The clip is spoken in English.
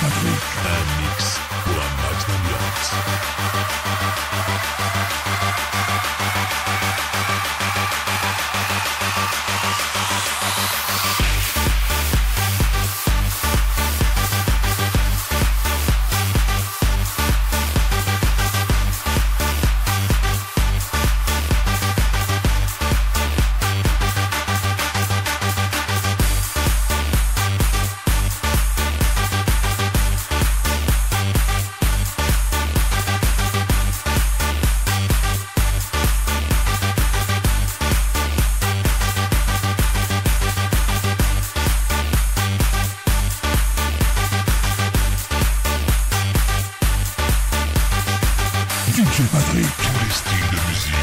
Patrick, un mix pour un. DJ Patrick. Tous les styles de musique.